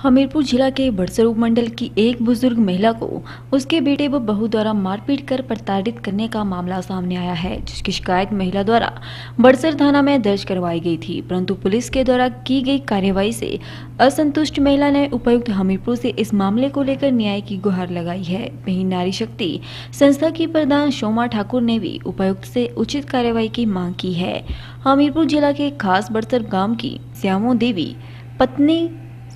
हमीरपुर जिला के बड़सर उपमंडल की एक बुज़ुर्ग महिला को उसके बेटे व बहू द्वारा मारपीट कर प्रताड़ित करने का मामला सामने आया है, जिसकी शिकायत महिला द्वारा बड़सर थाना में दर्ज करवाई गई थी। परंतु पुलिस के द्वारा की गई कार्यवाही से असंतुष्ट महिला ने उपायुक्त हमीरपुर से इस मामले को लेकर न्याय की गुहार लगाई है। वही नारी शक्ति संस्था की प्रधान शोमा ठाकुर ने भी उपायुक्त से उचित कार्यवाही की मांग की है। हमीरपुर जिला के खास बड़सर गाँव की श्यामो देवी, पत्नी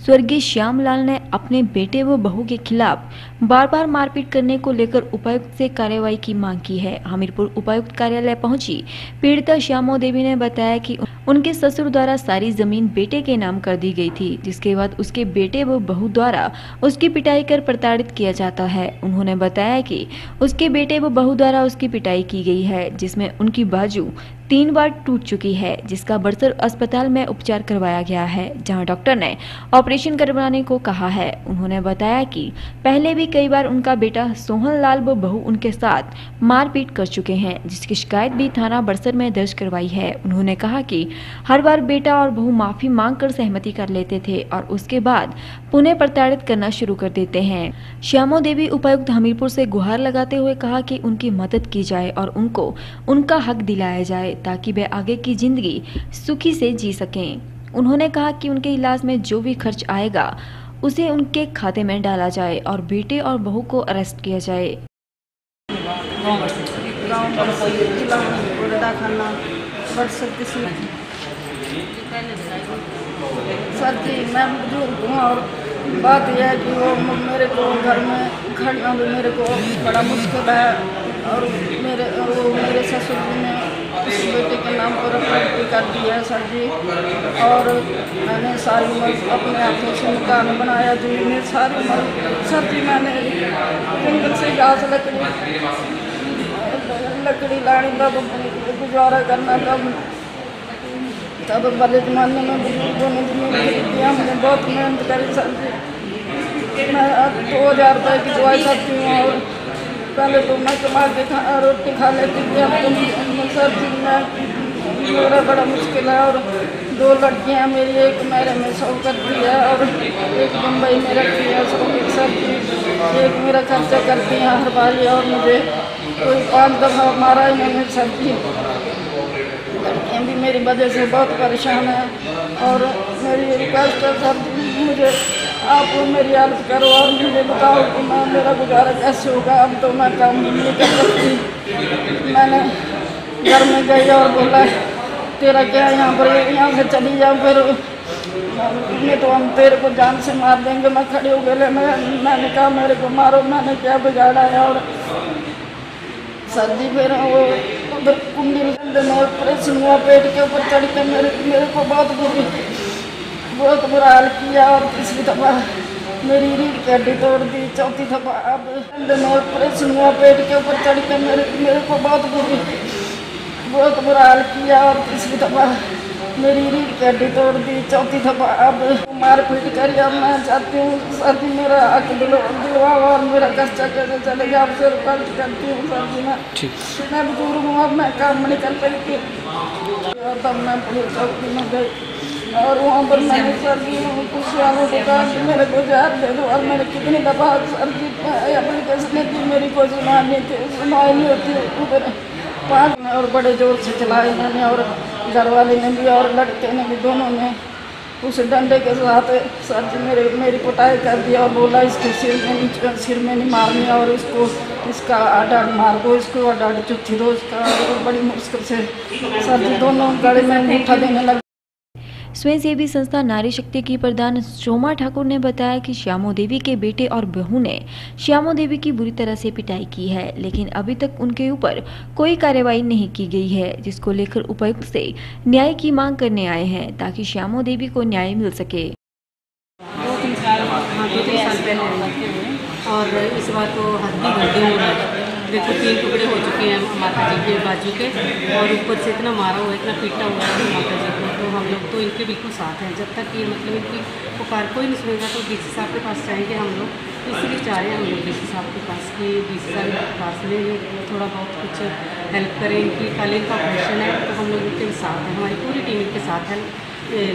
स्वर्गीय श्यामलाल ने अपने बेटे व बहू के खिलाफ बार बार मारपीट करने को लेकर उपायुक्त से कार्रवाई की मांग की है। हमीरपुर उपायुक्त कार्यालय पहुँची। पीड़िता श्यामो देवी ने बताया कि उनके ससुर द्वारा सारी ज़मीन बेटे के नाम कर दी गई थी, जिसके बाद उसके बेटे व बहू द्वारा उसकी पिटाई कर प्रताड़ित किया जाता है। उन्होंने बताया कि उसके बेटे व बहू द्वारा उसकी पिटाई की गई है, जिसमें उनकी बाजू तीन बार टूट चुकी है, जिसका बड़सर अस्पताल में उपचार करवाया गया है, जहाँ डॉक्टर ने ऑपरेशन करवाने को कहा है। उन्होंने बताया कि पहले भी कई बार उनका बेटा सोहन लाल व बहू उनके साथ मारपीट कर चुके हैं, जिसकी शिकायत भी थाना बड़सर में दर्ज करवाई है। उन्होंने कहा कि हर बार बेटा और बहू माफ़ी मांग कर सहमति कर लेते थे और उसके बाद पुनः प्रताड़ित करना शुरू कर देते हैं। श्यामो देवी उपायुक्त हमीरपुर से गुहार लगाते हुए कहा कि उनकी मदद की जाए और उनको उनका हक दिलाया जाए ताकि वे आगे की ज़िंदगी सुखी से जी सकें। उन्होंने कहा कि उनके इलाज में जो भी खर्च आएगा, उसे उनके खाते में डाला जाए और बेटे और बहू को अरेस्ट किया जाए। सर जी मैं बुज़ुर्ग हूँ और बात यह है कि वो मेरे को घर में खड़ना भी मेरे को बड़ा मुश्किल है और मेरे वो मेरे ससुर जी ने उस बेटे के नाम पर प्रॉपर्टी कर दी है सर जी। और मैंने सारी उम्र अपने हाथों से मकान बनाया, जी मैं सारी उम्र, सर जी, मैंने जंगल से घास लकड़ी लकड़ी लानी तब गुजारा करना तब तब बड़े जमाने में बुज़ुर्गों ने ज़मीन हमने बहुत मेहनत करी सर जी। मैं दो हज़ार रुपये की दवाई करती हूँ और पहले तो मैं कमा के खा, रोटी खा लेती थी, अब तो सर जी मैं मेरा बड़ा मुश्किल है और दो लड़कियाँ मेरी, एक मेरे में सौ करती है और एक मुंबई में रखती है सौ सर जी एक मेरा खर्चा करती हैं हर बारी और मुझे कोई पाँच दफ़ा मारा इन्होंने सर जी लड़कियाँ भी मेरी वजह से बहुत परेशान हैं और मेरी रिक्वेस्ट है सर, मुझे आप मेरी हेल्प करो और मुझे बताओ कि मैं, मेरा गुजारा कैसे होगा, अब तो मैं काम नहीं कर सकती। मैंने घर में गई और बोला, तेरा क्या यहाँ पर? यहाँ से चली जाओ फिर। नहीं तो हम तेरे को जान से मार देंगे। मैं खड़े हो गए मैं, मैंने कहा, मेरे को मारो, मैंने क्या बिगाड़ा है? और सर्दी फिर वो उधर कुंडी में ऑपरेशन हुआ, पेट के ऊपर चढ़ के मेरे मेरे को बहुत बुरी, बहुत बुरा हाल किया और तीसरी दफ़ा मेरी रीढ़ की हड्डी तोड़ दी, चौथी दफ़ा अब में ऑपरेशन हुआ, पेट के ऊपर चढ़ के मेरे मेरे को बहुत बुरी बहुत बुरा हाल किया और तीसरी दफ़ा मेरी रीढ़ की हड्डी तोड़ दी। चौथी दफ़ा अब मारपीट करी अब मैं चाहती हूँ सर जी मेरा हक दिलो दिलवा और मेरा खर्चा कैसे चलेगा आपसे रिक्वेस्ट करती हूँ सर जी मैं। मैं बुज़ुर्ग हूँ अब मैं काम नहीं कर पाई थी तब मैं पुलिस चौकी में गई और वहाँ पर मैंने सर जी कुछ वालों को कहा कि मेरे को जहर दे दो और मैंने कितनी दफ़ा सर जी एप्लीकेशन दी मेरी कोई सुनाई नहीं थी सुनाई नहीं होती फिर में और बड़े ज़ोर से चलाए इन्होंने और घर वाले ने भी और लड़के ने भी दोनों ने उस डंडे के साथ सर जी मेरे, मेरी पिटाई कर दिया और बोला, इसके सिर में नहीं सिर में नहीं मारनी और इसको, इसका आडाड मार दो, इसको आडाड चुथी दो, इसका और बड़ी मुश्किल से सर जी दोनों गले में अंगूठा देने लगे स्वयंसेवी संस्था नारी शक्ति की प्रधान सोमा ठाकुर ने बताया कि श्यामो देवी के बेटे और बहू ने श्यामो देवी की बुरी तरह से पिटाई की है, लेकिन अभी तक उनके ऊपर कोई कार्रवाई नहीं की गई है, जिसको लेकर उपायुक्त से न्याय की मांग करने आए हैं, ताकि श्यामो देवी को न्याय मिल सके। और इस बार तो हड्डी गड्ढे देखो तीन टुकड़े हो चुके हैं माता जी के बाजू के, और ऊपर से इतना मारा हुआ, इतना पीटा हुआ है माता जी को तो हम लोग तो इनके बिल्कुल साथ हैं। जब तक ये मतलब इनकी पुकार कोई नहीं सुनेगा तो डी साहब के पास जाएँगे हम लोग। तो इसलिए चाह रहे हैं हम लोग डी साहब के पास कि डी साहब के पास में थोड़ा बहुत कुछ हेल्प करें, इनकी कल इनका ऑपरेशन है तो हम लोग इनके साथ हैं। हमारी पूरी टीम इनके साथ है।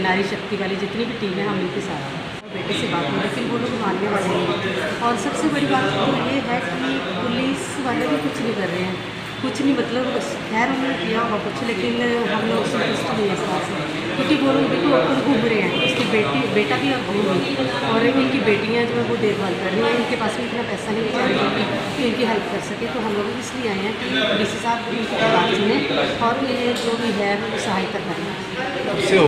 नारी शक्ति वाली जितनी भी टीम है, हम इनके साथ हैं। बेटे से बात हुई, लेकिन वो लोग मानने वाले नहीं और सबसे बड़ी बात तो ये है कि पुलिस वाले भी कुछ नहीं कर रहे हैं। कुछ नहीं मतलब खैर उन्होंने किया होगा कुछ, लेकिन हम लोग संतुष्ट नहीं है क्योंकि वो लोग देखो ऊपर घूम रहे हैं, उसकी बेटी, बेटा भी अब घूम रही और इनकी बेटियाँ जो है वो देखभाल कर रही हैं। इनके पास भी इतना पैसा नहीं बचा रही कि इनकी हेल्प कर सके तो हम लोग इसलिए आए हैं कि डी सी साहब इनकी बात सुने और ये जो भी है सहायता करें। हो